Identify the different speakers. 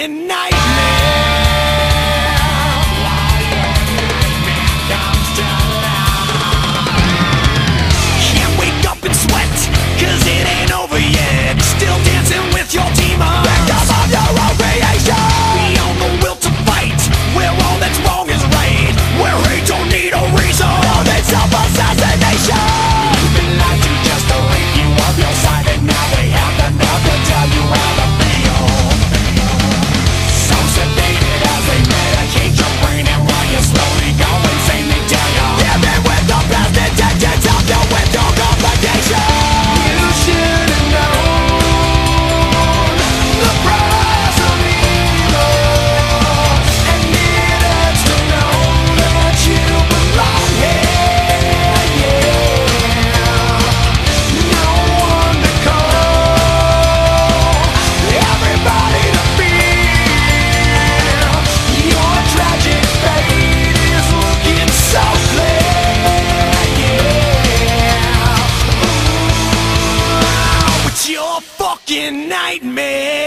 Speaker 1: enough! Fucking nightmare